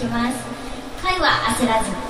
きます。恋は焦らず